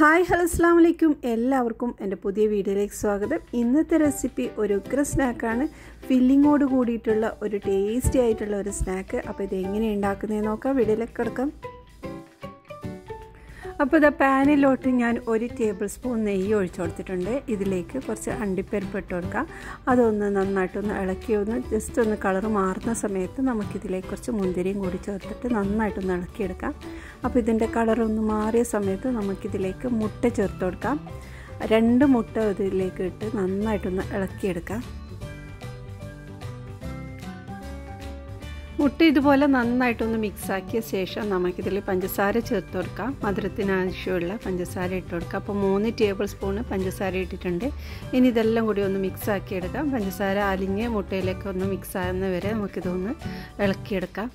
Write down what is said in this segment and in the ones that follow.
Hi hello അസ്സാം വലൈക്കും എല്ലാവർക്കും എന്റെ പുതിയ വീഡിയോയിലേക്ക് സ്വാഗതം. ഇന്നത്തെ റെസിപ്പി ഒരു ഉഗ്ര സ്നാക്കാണ്. ഫില്ലിങ്ങോട് കൂടിയിട്ടുള്ള ഒരു ടേസ്റ്റി ആയിട്ടുള്ള ഒരു സ്നാക്ക്. അപ്പോൾ ഇത് എങ്ങനെ ഉണ്ടാക്കുന്നതെന്ന് നോക്കാം. വീഡിയോയിലേക്ക് കിടക്കാം. അപ്പോൾ ഇതാ പാനിലോട്ട് ഞാൻ ഒരു ടേബിൾ സ്പൂൺ നെയ്യ് ഒഴിച്ചു കൊടുത്തിട്ടുണ്ട്. ഇതിലേക്ക് കുറച്ച് അണ്ടിപ്പരിപ്പ് ഇട്ട് കൊടുക്കാം. അതൊന്ന് നന്നായിട്ടൊന്ന് ഇളക്കി ഒന്ന് ജസ്റ്റ് ഒന്ന് കളർ മാറുന്ന സമയത്ത് നമുക്കിതിലേക്ക് കുറച്ച് മുന്തിരിയും കൂടി ചേർത്തിട്ട് നന്നായിട്ടൊന്ന് ഇളക്കിയെടുക്കാം. അപ്പോൾ ഇതിന്റെ കളർ ഒന്ന് മാറിയ സമയത്ത് നമുക്കിതിലേക്ക് മുട്ട ചേർത്ത് കൊടുക്കാം. രണ്ട് മുട്ട ഇതിലേക്ക് ഇട്ട് നന്നായിട്ടൊന്ന് ഇളക്കിയെടുക്കാം. മുട്ട ഇതുപോലെ നന്നായിട്ടൊന്ന് മിക്സാക്കിയ ശേഷം നമുക്കിതിൽ പഞ്ചസാര ചേർത്ത് കൊടുക്കാം. മധുരത്തിന് ആവശ്യമുള്ള പഞ്ചസാര ഇട്ട് കൊടുക്കാം. അപ്പോൾ മൂന്ന് ടേബിൾ സ്പൂണ് പഞ്ചസാര ഇട്ടിട്ടുണ്ട്. ഇനി ഇതെല്ലാം കൂടി ഒന്ന് മിക്സാക്കി എടുക്കാം. പഞ്ചസാര അലിഞ്ഞ് മുട്ടയിലേക്ക് ഒന്ന് മിക്സ് ആകുന്ന വരെ നമുക്കിതൊന്ന് ഇളക്കിയെടുക്കാം.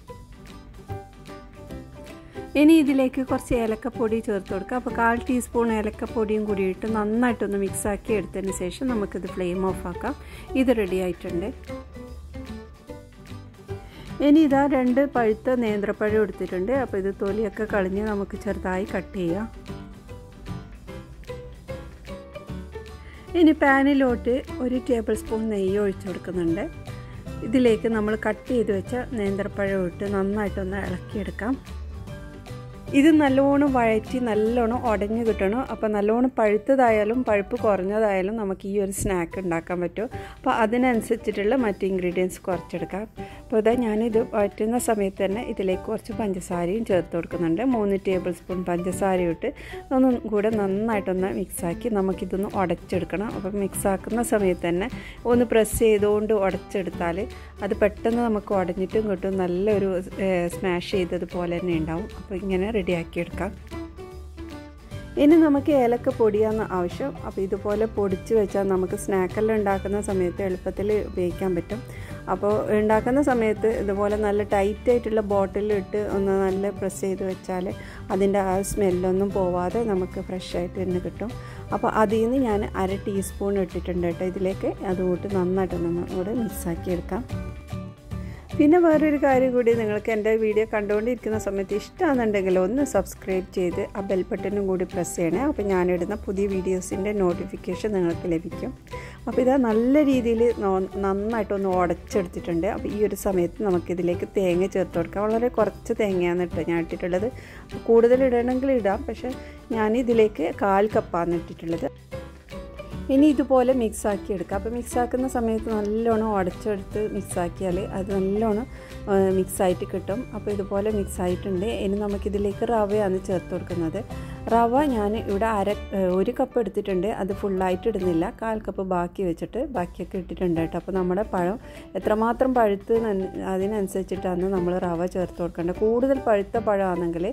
ഇനി ഇതിലേക്ക് കുറച്ച് ഏലക്കപ്പൊടി ചേർത്ത് കൊടുക്കുക അപ്പോൾ കാൽ ടീസ്പൂൺ ഏലക്കപ്പൊടിയും കൂടി ഇട്ട് നന്നായിട്ടൊന്ന് മിക്സാക്കി എടുത്തതിന് ശേഷം നമുക്കിത് ഫ്ലെയിം ഓഫ് ആക്കാം. ഇത് റെഡി ആയിട്ടുണ്ട്. ഇനി ഇതാ രണ്ട് പഴുത്ത നേന്ത്രപ്പഴം എടുത്തിട്ടുണ്ട്. അപ്പോൾ ഇത് തൊലിയൊക്കെ കളഞ്ഞ് നമുക്ക് ചെറുതായി കട്ട് ചെയ്യാം. ഇനി പാനിലോട്ട് ഒരു ടേബിൾ സ്പൂൺ നെയ്യ് ഒഴിച്ചു കൊടുക്കുന്നുണ്ട്. ഇതിലേക്ക് നമ്മൾ കട്ട് ചെയ്ത് വെച്ച നേന്ത്രപ്പഴം ഇട്ട് നന്നായിട്ടൊന്ന് ഇളക്കിയെടുക്കാം. ഇത് നല്ലോണം വഴറ്റി നല്ലോണം ഉടഞ്ഞു കിട്ടണം. അപ്പോൾ നല്ലോണം പഴുത്തതായാലും പഴുപ്പ് കുറഞ്ഞതായാലും നമുക്ക് ഈ ഒരു സ്നാക്ക് ഉണ്ടാക്കാൻ പറ്റും. അപ്പോൾ അതിനനുസരിച്ചിട്ടുള്ള മറ്റ് ഇൻഗ്രീഡിയൻസ് കുറച്ചെടുക്കാം. അപ്പോൾ ഇതാ ഞാനിത് വഴറ്റുന്ന സമയത്ത് തന്നെ ഇതിലേക്ക് കുറച്ച് പഞ്ചസാരയും ചേർത്ത് കൊടുക്കുന്നുണ്ട്. മൂന്ന് ടേബിൾ സ്പൂൺ പഞ്ചസാര ഇട്ട് ഒന്നും കൂടെ നന്നായിട്ടൊന്ന് മിക്സാക്കി നമുക്കിതൊന്ന് ഉടച്ചെടുക്കണം അപ്പോൾ മിക്സാക്കുന്ന സമയത്ത് തന്നെ ഒന്ന് പ്രസ് ചെയ്തുകൊണ്ട് ഉടച്ചെടുത്താൽ അത് പെട്ടെന്ന് നമുക്ക് ഉടഞ്ഞിട്ടും കിട്ടും. നല്ലൊരു സ്മാഷ് ചെയ്തതുപോലെ തന്നെ ഉണ്ടാവും. അപ്പോൾ ഇങ്ങനെ റെഡിയാക്കിയെടുക്കാം. ഇനി നമുക്ക് ഏലക്ക പൊടിയാണ് ആവശ്യം. അപ്പോൾ ഇതുപോലെ പൊടിച്ച് വെച്ചാൽ നമുക്ക് സ്നാക്കെല്ലാം ഉണ്ടാക്കുന്ന സമയത്ത് എളുപ്പത്തിൽ ഉപയോഗിക്കാൻ പറ്റും. അപ്പോൾ ഉണ്ടാക്കുന്ന സമയത്ത് ഇതുപോലെ നല്ല ടൈറ്റ് ആയിട്ടുള്ള ബോട്ടിലിട്ട് ഒന്ന് നല്ല പ്രസ് ചെയ്ത് വെച്ചാൽ അതിന്റെ ആ സ്മെല്ലൊന്നും പോവാതെ നമുക്ക് ഫ്രഷ് ആയിട്ട് തന്നെ കിട്ടും. അപ്പോൾ അതിൽ നിന്ന് ഞാൻ അര ടീസ്പൂൺ ഇട്ടിട്ടുണ്ട് കേട്ടോ ഇതിലേക്ക്. അതുകൂട്ട് നമ്മൾ കൂടെ മിക്സാക്കി എടുക്കാം പിന്നെ വേറൊരു കാര്യം കൂടി നിങ്ങൾക്ക് എന്റെ വീഡിയോ കണ്ടുകൊണ്ടിരിക്കുന്ന സമയത്ത് ഇഷ്ടമാണെന്നുണ്ടെങ്കിൽ ഒന്ന് സബ്സ്ക്രൈബ് ചെയ്ത് ആ ബെൽ ബട്ടനും കൂടി പ്രസ് ചെയ്യണേ. അപ്പോൾ ഞാനിടുന്ന പുതിയ വീഡിയോസിന്റെ നോട്ടിഫിക്കേഷൻ നിങ്ങൾക്ക് ലഭിക്കും. അപ്പോൾ ഇതാ നല്ല രീതിയിൽ നന്നായിട്ടൊന്ന് ഉടച്ചെടുത്തിട്ടുണ്ട്. അപ്പോൾ ഈ ഒരു സമയത്ത് നമുക്കിതിലേക്ക് തേങ്ങ ചേർത്ത് കൊടുക്കാം. വളരെ കുറച്ച് തേങ്ങയാണ് ഇട്ട് ഞാൻ ഇട്ടിട്ടുള്ളത്. കൂടുതൽ ഇടണമെങ്കിൽ ഇടാം. പക്ഷേ ഞാൻ ഇതിലേക്ക് കാൽ കപ്പാണ് ഇട്ടിട്ടുള്ളത്. ഇനി ഇതുപോലെ മിക്സാക്കി എടുക്കുക അപ്പോൾ മിക്സാക്കുന്ന സമയത്ത് നല്ലോണം ഉടച്ചെടുത്ത് മിക്സാക്കിയാൽ അത് നല്ലോണം മിക്സായിട്ട് കിട്ടും. അപ്പോൾ ഇതുപോലെ മിക്സായിട്ടുണ്ട്. ഇനി നമുക്കിതിലേക്ക് റവയാണ് ചേർത്ത് കൊടുക്കുന്നത്. റവ ഞാൻ ഇവിടെ അര ഒരു കപ്പ് എടുത്തിട്ടുണ്ട്. അത് ഫുള്ളായിട്ട് ഇടുന്നില്ല. കാൽ കപ്പ് ബാക്കി വെച്ചിട്ട് ബാക്കിയൊക്കെ ഇട്ടിട്ടുണ്ട് കേട്ടോ. അപ്പോൾ നമ്മുടെ പഴം എത്രമാത്രം പഴുത്ത് അതിനനുസരിച്ചിട്ടാണ് നമ്മൾ റവ ചേർത്ത് കൊടുക്കേണ്ടത്. കൂടുതൽ പഴുത്ത പഴമാണെങ്കിൽ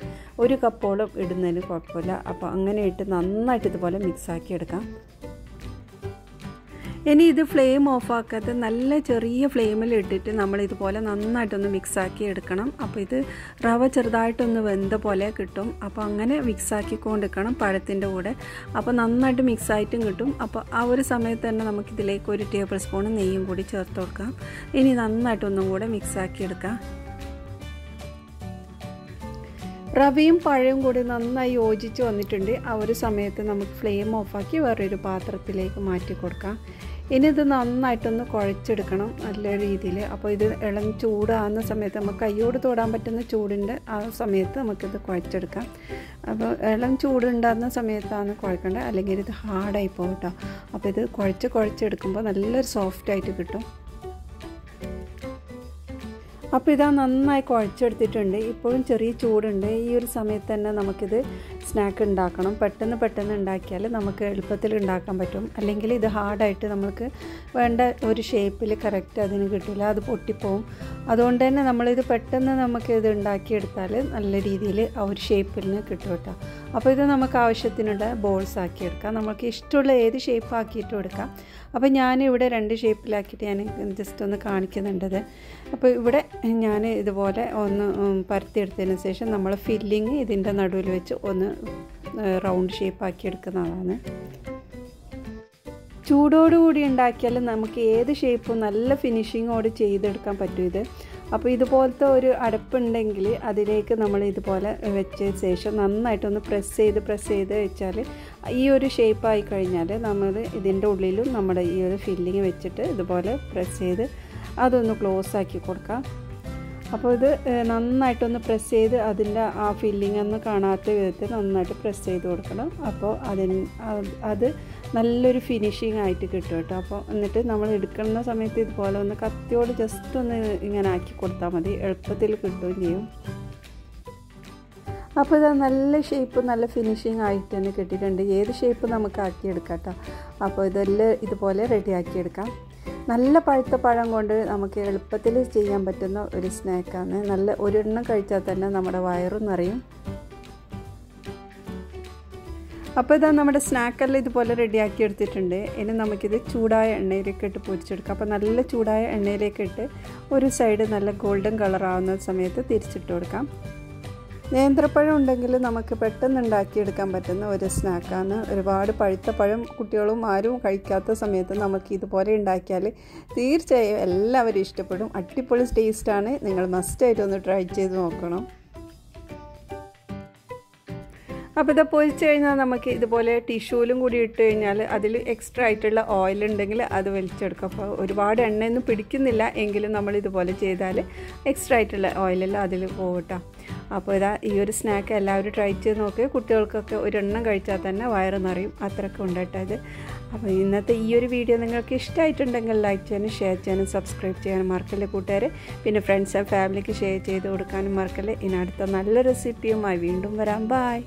ഒരു കപ്പോളം ഇടുന്നതിന് കുഴപ്പമില്ല. അപ്പോൾ അങ്ങനെ ഇട്ട് നന്നായിട്ട് ഇതുപോലെ മിക്സാക്കി എടുക്കാം. ഇനി ഇത് ഫ്ലെയിം ഓഫാക്കാത്ത നല്ല ചെറിയ ഫ്ലെയിമിൽ ഇട്ടിട്ട് നമ്മൾ ഇതുപോലെ നന്നായിട്ടൊന്ന് മിക്സാക്കി എടുക്കണം. അപ്പോൾ ഇത് റവ ചെറുതായിട്ടൊന്ന് വെന്ത പോലെ കിട്ടും. അപ്പോൾ അങ്ങനെ മിക്സാക്കിക്കൊണ്ടിരിക്കണം പഴത്തിന്റെ കൂടെ. അപ്പോൾ നന്നായിട്ട് മിക്സായിട്ടും കിട്ടും. അപ്പോൾ ആ ഒരു സമയത്ത് തന്നെ നമുക്കിതിലേക്ക് ഒരു ടേബിൾ സ്പൂൺ നെയ്യും കൂടി ചേർത്ത് കൊടുക്കാം. ഇനി നന്നായിട്ടൊന്നും കൂടെ മിക്സാക്കി എടുക്കാം. റവയും പഴവും കൂടി നന്നായി യോജിച്ച് വന്നിട്ടുണ്ട്. ആ ഒരു സമയത്ത് നമുക്ക് ഫ്ലെയിം ഓഫാക്കി വേറൊരു പാത്രത്തിലേക്ക് മാറ്റി കൊടുക്കാം. ഇനി ഇത് നന്നായിട്ടൊന്ന് കുഴച്ചെടുക്കണം നല്ല രീതിയിൽ. അപ്പോൾ ഇത് ഇളം ചൂടാകുന്ന സമയത്ത് നമുക്ക് കയ്യോട് തൊടാൻ പറ്റുന്ന ചൂടുണ്ട് ആ സമയത്ത് നമുക്കിത് കുഴച്ചെടുക്കാം. അപ്പോൾ ഇളം ചൂടുണ്ടാകുന്ന സമയത്താണ് കുഴക്കേണ്ടത്. അല്ലെങ്കിൽ ഇത് ഹാർഡായി പോകും കേട്ടോ അപ്പോൾ ഇത് കുഴച്ച് കുഴച്ചെടുക്കുമ്പോൾ നല്ലൊരു സോഫ്റ്റായിട്ട് കിട്ടും. അപ്പോൾ ഇതാ നന്നായി കുഴച്ചെടുത്തിട്ടുണ്ട്. ഇപ്പോഴും ചെറിയ ചൂടുണ്ട്. ഈ ഒരു സമയത്ത് തന്നെ നമുക്കിത് സ്നാക്ക് ഉണ്ടാക്കണം. പെട്ടെന്ന് പെട്ടെന്ന് ഉണ്ടാക്കിയാൽ നമുക്ക് എളുപ്പത്തിൽ ഉണ്ടാക്കാൻ പറ്റും. അല്ലെങ്കിൽ ഇത് ഹാർഡായിട്ട് നമുക്ക് വേണ്ട ഒരു ഷേപ്പിൽ കറക്റ്റ് അതിന് കിട്ടില്ല അത് പൊട്ടിപ്പോവും. അതുകൊണ്ട് തന്നെ നമ്മളിത് പെട്ടെന്ന് നമുക്ക് ഇത് ഉണ്ടാക്കിയെടുത്താൽ നല്ല രീതിയിൽ ആ ഒരു ഷേപ്പിൽ കിട്ടും കേട്ടോ. അപ്പോൾ ഇത് നമുക്ക് ആവശ്യത്തിനുള്ള ബോൾസ് ആക്കി എടുക്കാം. നമുക്ക് ഇഷ്ടമുള്ള ഏത് ഷേപ്പ് ആക്കിയിട്ട് എടുക്കാം. അപ്പോൾ ഞാൻ ഇവിടെ രണ്ട് ഷേപ്പിലാക്കിയിട്ട് ഞാൻ ജസ്റ്റ് ഒന്ന് കാണിക്കുന്നുണ്ടത് അപ്പോൾ ഇവിടെ ഞാൻ ഇതുപോലെ ഒന്ന് പരത്തിയെടുത്തതിന് ശേഷം നമ്മൾ ഫില്ലിങ് ഇതിന്റെ നടുവിൽ വെച്ച് ഒന്ന് റൗണ്ട് ഷേപ്പ് ആക്കി എടുക്കുന്നതാണ് ചൂടോടുകൂടി ഉണ്ടാക്കിയാൽ നമുക്ക് ഏത് ഷേപ്പും നല്ല ഫിനിഷിങ്ങോട് ചെയ്തെടുക്കാൻ പറ്റും ഇത്. അപ്പോൾ ഇതുപോലത്തെ ഒരു അടപ്പുണ്ടെങ്കിൽ അതിലേക്ക് നമ്മൾ ഇതുപോലെ വെച്ച ശേഷം നന്നായിട്ടൊന്ന് പ്രസ് ചെയ്ത് പ്രസ് ചെയ്ത് വെച്ചാൽ ഈ ഒരു ഷേപ്പായി കഴിഞ്ഞാൽ നമ്മൾ ഇതിന്റെ ഉള്ളിലും നമ്മുടെ ഈ ഒരു ഫില്ലിങ് വെച്ചിട്ട് ഇതുപോലെ പ്രസ് ചെയ്ത് അതൊന്ന് ക്ലോസ് ആക്കി കൊടുക്കാം. അപ്പോൾ ഇത് നന്നായിട്ടൊന്ന് പ്രസ് ചെയ്ത് അതിന്റെ ആ ഫില്ലിംഗ് ഒന്ന് കാണാത്ത വിധത്തിൽ നന്നായിട്ട് പ്രസ് ചെയ്ത് കൊടുക്കണം. അപ്പോൾ അതിന് അത് നല്ലൊരു ഫിനിഷിംഗ് ആയിട്ട് കിട്ടും കേട്ടോ. അപ്പോൾ എന്നിട്ട് നമ്മൾ എടുക്കുന്ന സമയത്ത് ഇതുപോലെ ഒന്ന് കത്തിയോട് ജസ്റ്റ് ഒന്ന് ഇങ്ങനെ ആക്കി കൊടുത്താൽ മതി. എളുപ്പത്തിൽ കിട്ടുകയും ചെയ്യും. അപ്പോൾ ഇത് നല്ല ഷേപ്പ് നല്ല ഫിനിഷിംഗ് ആയിട്ട് തന്നെ കിട്ടിയിട്ടുണ്ട്. ഏത് ഷേപ്പ് നമുക്ക് ആക്കിയെടുക്കാം കേട്ടോ. അപ്പോൾ ഇതെല്ലാം ഇതുപോലെ റെഡിയാക്കിയെടുക്കാം നല്ല പഴുത്ത പഴം കൊണ്ട് നമുക്ക് എളുപ്പത്തിൽ ചെയ്യാൻ പറ്റുന്ന ഒരു സ്നാക്കാണ്. നല്ല ഒരെണ്ണം കഴിച്ചാൽ തന്നെ നമ്മുടെ വയറും നിറയും. അപ്പോൾ ഇതാ നമ്മുടെ സ്നാക്കെല്ലാം ഇതുപോലെ റെഡിയാക്കി എടുത്തിട്ടുണ്ട്. ഇനി നമുക്കിത് ചൂടായ എണ്ണയിലേക്ക് ഇട്ട് പൊരിച്ചെടുക്കാം. അപ്പോൾ നല്ല ചൂടായ എണ്ണയിലേക്ക് ഇട്ട് ഒരു സൈഡ് നല്ല ഗോൾഡൻ കളറാവുന്ന സമയത്ത് തിരിച്ചിട്ട് കൊടുക്കാം. നേന്ത്രപ്പഴം ഉണ്ടെങ്കിൽ നമുക്ക് പെട്ടെന്ന് ഉണ്ടാക്കിയെടുക്കാൻ പറ്റുന്ന ഒരു സ്നാക്കാണ്. ഒരുപാട് പഴുത്ത പഴം കുട്ടികളും ആരും കഴിക്കാത്ത സമയത്ത് നമുക്ക് ഇതുപോലെ ഉണ്ടാക്കിയാൽ തീർച്ചയായും എല്ലാവരും ഇഷ്ടപ്പെടും. അടിപൊളി ടേസ്റ്റാണ് നിങ്ങൾ മസ്റ്റായിട്ട് ഒന്ന് ട്രൈ ചെയ്ത് നോക്കണം. അപ്പോൾ ഇത് പൊരിച്ച് കഴിഞ്ഞാൽ നമുക്ക് ഇതുപോലെ ടിഷ്യൂലും കൂടി ഇട്ട് കഴിഞ്ഞാൽ അതിൽ എക്സ്ട്രാ ആയിട്ടുള്ള ഓയിൽ ഉണ്ടെങ്കിൽ അത് വലിച്ചെടുക്കും. അപ്പോൾ ഒരുപാട് എണ്ണയൊന്നും പിടിക്കുന്നില്ല. എങ്കിലും നമ്മൾ ഇതുപോലെ ചെയ്താൽ എക്സ്ട്രാ ആയിട്ടുള്ള ഓയിലെല്ലാം അതിൽ പോകട്ടോ. അപ്പോൾ ഇതാ ഈ ഒരു സ്നാക്ക് എല്ലാവരും ട്രൈ ചെയ്ത് നോക്കി. കുട്ടികൾക്കൊക്കെ ഒരെണ്ണം കഴിച്ചാൽ തന്നെ വയറ് നിറയും. അത്രയ്ക്ക് ഉണ്ട് കേട്ടോ ഇത്. അപ്പോൾ ഇന്നത്തെ ഈ ഒരു വീഡിയോ നിങ്ങൾക്ക് ഇഷ്ടമായിട്ടുണ്ടെങ്കിൽ ലൈക്ക് ചെയ്യാനും ഷെയർ ചെയ്യാനും സബ്സ്ക്രൈബ് ചെയ്യാനും മറക്കല്ലേ കൂട്ടുകാർ പിന്നെ ഫ്രണ്ട്സ് ആൻഡ് ഫാമിലിക്ക് ഷെയർ ചെയ്ത് കൊടുക്കാനും മറക്കല്ലേ? ഇനി അടുത്ത നല്ല റെസിപ്പിയുമായി വീണ്ടും വരാം. ബായ്